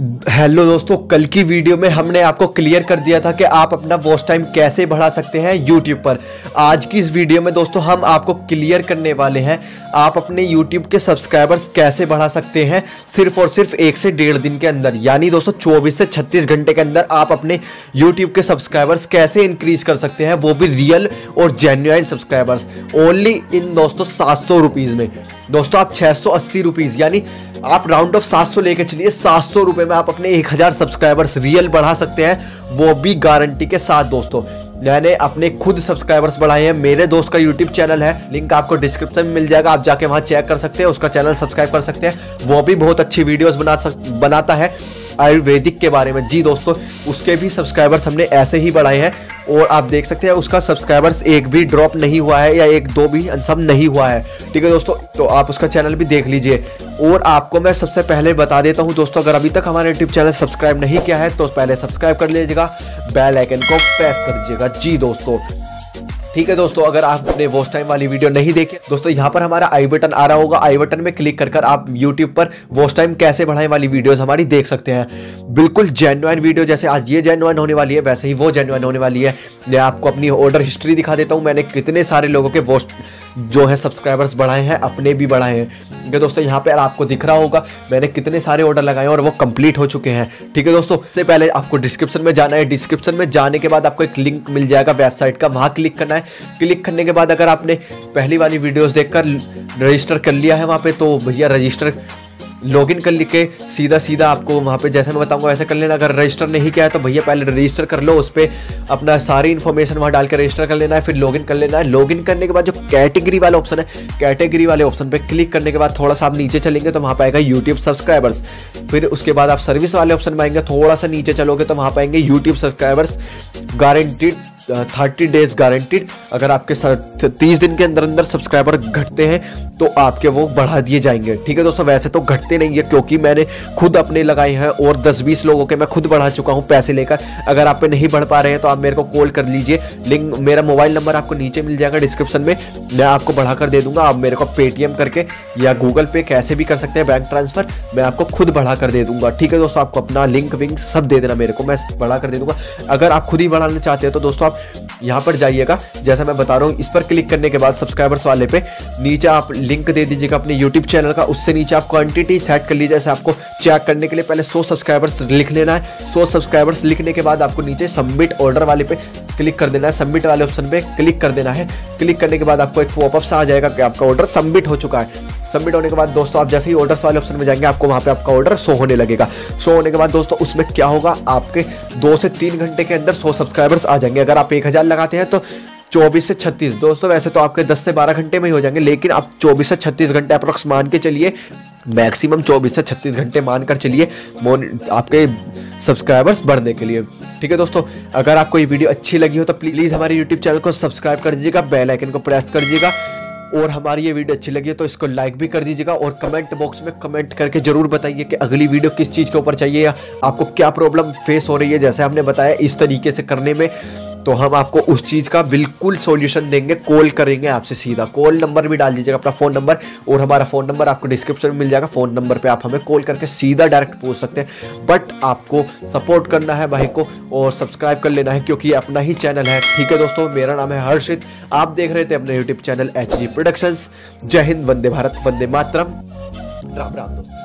Hello दोस्तों, कल की वीडियो में हमने आपको क्लियर कर दिया था कि आप अपना वॉच टाइम कैसे बढ़ा सकते हैं यूट्यूब पर। आज की इस वीडियो में दोस्तों, हम आपको क्लियर करने वाले हैं, आप अपने यूट्यूब के सब्सक्राइबर्स कैसे बढ़ा सकते हैं सिर्फ़ और सिर्फ़ एक से डेढ़ दिन के अंदर। यानी दोस्तों 24 से 36 घंटे के अंदर आप अपने यूट्यूब के सब्सक्राइबर्स कैसे इंक्रीज कर सकते हैं, वो भी रियल और जेन्युइन सब्सक्राइबर्स ओनली इन दोस्तों सात सौ में। दोस्तों आप छह सौ अस्सी रुपीज़ यानी आप राउंड ऑफ़ सात सौ लेके चलिए। सात सौ रुपए में आप अपने एक हज़ार सब्सक्राइबर्स रियल बढ़ा सकते हैं। वो भी गारंटी के साथ दोस्तों। मैंने अपने खुद सब्सक्राइबर्स बढ़ाए हैं। मेरे दोस्त का यूट्यूब चैनल है। लिंक आपको डिस्क्रिप्शन में मिल जाएगा। आप जाके वहाँ चेक कर सकते हैं। उसका चैनल सब्सक्राइब कर सकते हैं। वो भी बहुत अच्छी वीडियोस बना सक, बनाता है। आयुर्वेदिक के बारे में। जी दोस्तों, उसके भी सब्सक्राइबर्स हमने ऐसे ही बढ़ाए हैं और आप देख सकते हैं उसका सब्सक्राइबर्स एक भी ड्रॉप नहीं हुआ है या एक दो भी सब नहीं हुआ है। ठीक है दोस्तों तो आप उसका चैनल भी देख लीजिए। और आपको मैं सबसे पहले बता देता हूँ दोस्तों, अगर अभी तक हमारे यूट्यूब चैनल सब्सक्राइब नहीं किया है तो पहले सब्सक्राइब कर लीजिएगा बेल आइकन को प्रेस कर दीजिएगा। जी दोस्तों ठीक है दोस्तों, अगर आपने वॉच टाइम वाली वीडियो नहीं देखी, दोस्तों, यहाँ पर हमारा आई बटन आ रहा होगा। आई बटन में क्लिक कर आप यूट्यूब पर वॉच टाइम कैसे बढ़ाएँ वाली वीडियोस हमारी देख सकते हैं। बिल्कुल जेनुअन वीडियो जैसे आज ये जेनुअन होने वाली है, वैसे ही वो जेनुअन होने वाली है। मैं आपको अपनी ऑर्डर हिस्ट्री दिखा देता हूँ, मैंने कितने सारे लोगों के वॉच जो है सब्सक्राइबर्स बढ़ाए हैं, अपने भी बढ़ाए हैं। ठीक है दोस्तों, यहाँ पे आपको दिख रहा होगा, मैंने कितने सारे ऑर्डर लगाए और वो कंप्लीट हो चुके हैं। ठीक है दोस्तों से पहले आपको डिस्क्रिप्शन में जाना है। डिस्क्रिप्शन में जाने के बाद आपको एक लिंक मिल जाएगा वेबसाइट का, वहाँ क्लिक करना है। क्लिक करने के बाद अगर आपने पहली वाली वीडियोज़ देखकर रजिस्टर कर लिया है वहाँ पे तो भैया रजिस्टर लॉगिन कर लिख के सीधा सीधा आपको वहाँ पे, जैसे मैं बताऊँगा, वैसे कर लेना। अगर रजिस्टर नहीं किया है तो भैया पहले रजिस्टर कर लो, उस पर अपना सारी इन्फॉर्मेशन वहाँ डाल के रजिस्टर कर लेना है, फिर लॉगिन कर लेना है। लॉगिन करने के बाद जो कैटेगरी वाला ऑप्शन है कैटेगरी वाले ऑप्शन पर क्लिक करने के बाद थोड़ा सा आप नीचे चलेंगे तो वहाँ पाएगा यूट्यूब सब्सक्राइबर्स फिर उसके बाद आप सर्विस वाले ऑप्शन में आएँगे थोड़ा सा नीचे चलोगे तो वहाँ पाएँगे YouTube subscribers guaranteed thirty days guaranteed. अगर आपके साथ तीस दिन के अंदर अंदर सब्सक्राइबर घटते हैं तो आपके वो बढ़ा दिए जाएँगे। ठीक है दोस्तों, वैसे तो घटते नहीं है, क्योंकि मैंने खुद अपने लगाए हैं और दस बीस लोगों के मैं खुद बढ़ा चुका हूँ पैसे लेकर। अगर आप पे नहीं बढ़ पा रहे हैं तो आप मेरे को कॉल कर लीजिए। लिंक, मेरा मोबाइल नंबर आपको नीचे मिल जाएगा डिस्क्रिप्शन में। मैं आपको बढ़ाकर दे दूँगा, आप मेरे को पेटीएम करके या गूगल पे कैसे भी कर सकते हैं, बैंक ट्रांसफ़र। मैं आपको खुद बढ़ा कर दे दूँगा। ठीक है दोस्तों, आपको अपना लिंक विंक सब दे देना मेरे को, मैं बढ़ा कर दे दूँगा। अगर आप खुद ही बढ़ाना चाहते हैं तो दोस्तों, आप यहाँ पर जाइएगा। जैसा मैं बता रहा हूँ, इस पर क्लिक करने के बाद सब्सक्राइबर्स वाले पे नीचे आप लिंक दे दीजिएगा अपने यूट्यूब चैनल का। उससे नीचे आप क्वांटिटी सेट कर लीजिए जैसे आपको चेक करने के लिए पहले 100 सब्सक्राइबर्स लिख लेना है। 100 सब्सक्राइबर्स लिखने के बाद आपको नीचे सबमिट ऑर्डर वाले पे क्लिक कर देना है। सबमिट वाले ऑप्शन पे क्लिक कर देना है। क्लिक करने के बाद आपको एक पॉपअप सा आ जाएगा कि आपका ऑर्डर सबमिट हो चुका है। सबमिट होने के बाद दोस्तों, आप जैसे ही ऑर्डर्स वाले ऑप्शन में जाएँगे, आपको वहाँ पे आपका ऑर्डर शो होने लगेगा। शो होने के बाद दोस्तों, उसमें क्या होगा? आपके दो से तीन घंटे के अंदर सौ सब्सक्राइबर्स आ जाएँगे। अगर आप एक हज़ार लगाते हैं तो चौबीस से छत्तीस। दोस्तों, वैसे तो आपके दस से बारह घंटे में ही हो जाएँगे, लेकिन आप चौबीस से छत्तीस घंटे अप्रोक्स मान के चलिए। मैक्सिमम चौबीस से छत्तीस घंटे मानकर चलिए आपके सब्सक्राइबर्स बढ़ने के लिए। ठीक है दोस्तों, अगर आपको ये वीडियो अच्छी लगी हो तो प्लीज़ हमारे यूट्यूब चैनल को सब्सक्राइब कर दीजिएगा बेल आइकन को प्रेस कर दीजिएगा। और हमारी ये वीडियो अच्छी लगी तो इसको लाइक भी कर दीजिएगा और कमेंट बॉक्स में कमेंट करके ज़रूर बताइए कि अगली वीडियो किस चीज़ के ऊपर चाहिए या आपको क्या प्रॉब्लम फेस हो रही है। जैसे हमने बताया, इस तरीके से करने में तो हम आपको उस चीज़ का बिल्कुल सॉल्यूशन देंगे कॉल करेंगे आपसे सीधा। कॉल नंबर भी डाल दीजिएगा अपना फ़ोन नंबर और हमारा फ़ोन नंबर आपको डिस्क्रिप्शन में मिल जाएगा। फ़ोन नंबर पे आप हमें कॉल करके सीधा डायरेक्ट पूछ सकते हैं। बट आपको सपोर्ट करना है भाई को और सब्सक्राइब कर लेना है क्योंकि अपना ही चैनल है। ठीक है दोस्तों, मेरा नाम है हर्षित। आप देख रहे थे अपने YouTube channel H G productions जय हिंद, वंदे भारत, वंदे मातरम। राम राम दोस्तों।